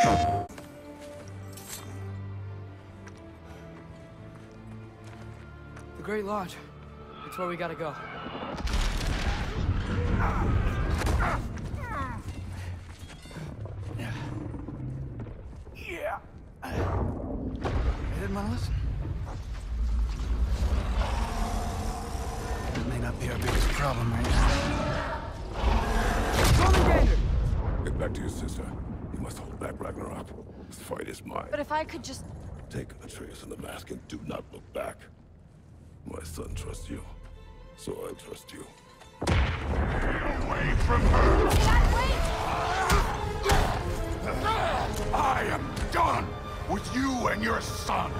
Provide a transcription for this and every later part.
The Great Lodge. It's where we gotta go. Yeah. They didn't want listen. That may not be our biggest problem right now. Commander! Get back to your sister. You must hold back Ragnarok. This fight is mine. But if I could just... Take Atreus and the mask and do not look back. My son trusts you, so I trust you. Away from her! I am done with you and your son!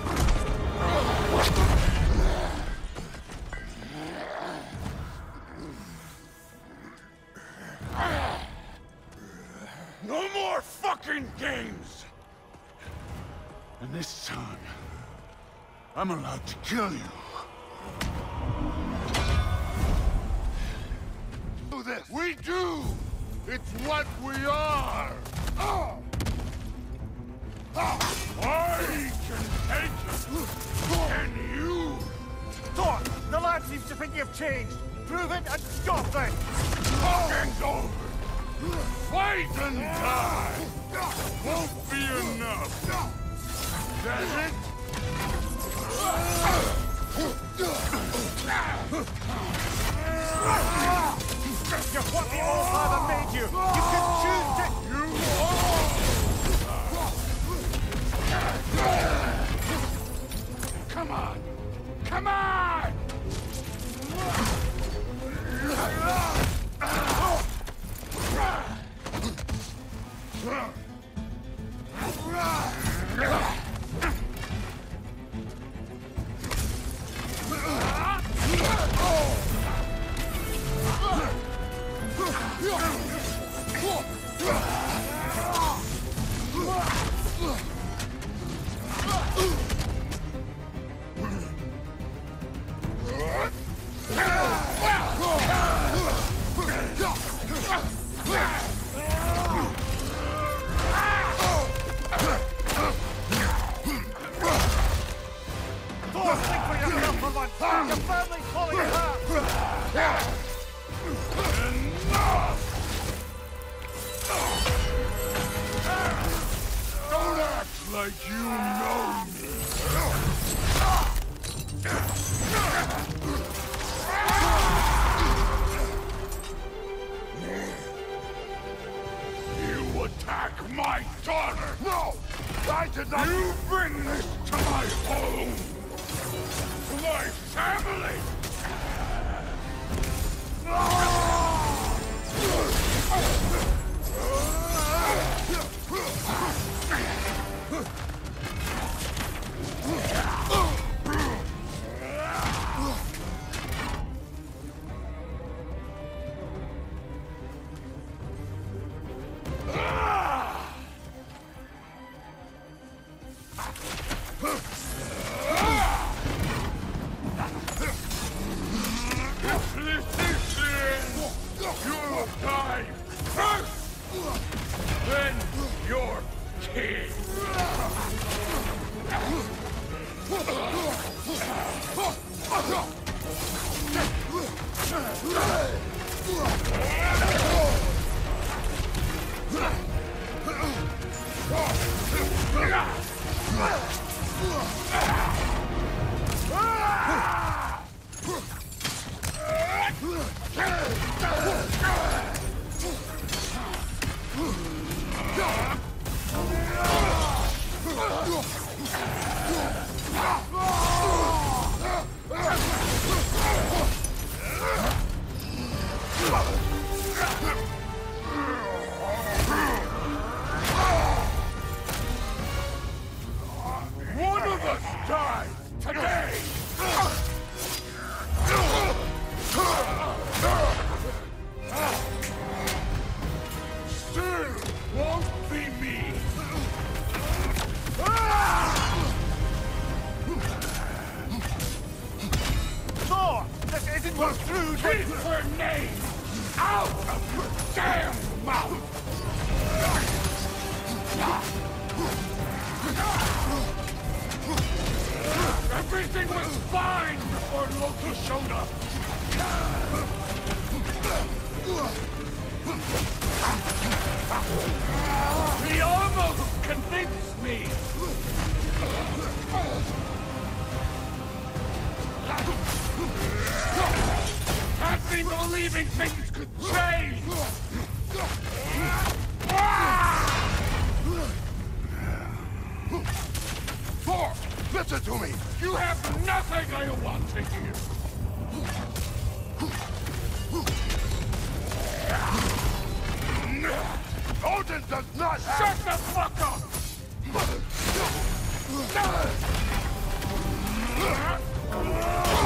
Fucking games! And this time, I'm allowed to kill you. Do this. We do! It's what we are! Oh! I can take it! And you! Thor, the lad seems to think you've changed. Prove it and stop it! Talking's over! Fight and die! Won't be enough! That it? You're what the All-Father made you! You can choose to... Come on! Come on! Like you know me! You attack my daughter! No! I did not- You bring this to my home! To my family! King! あっ! Before to me! You have nothing I want to hear! Odin does not Shut the fuck up! Come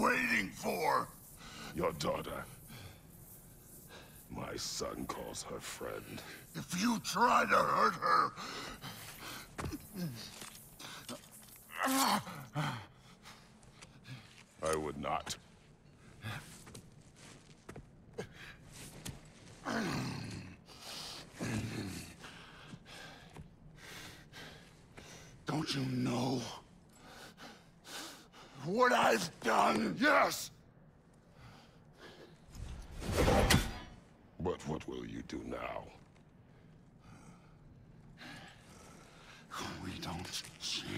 waiting for? Your daughter. My son calls her friend. If you try to hurt her... I would not. Don't you know what I've done? Yes! But what will you do now? We don't change.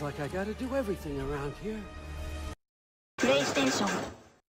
Looks like I gotta do everything around here. PlayStation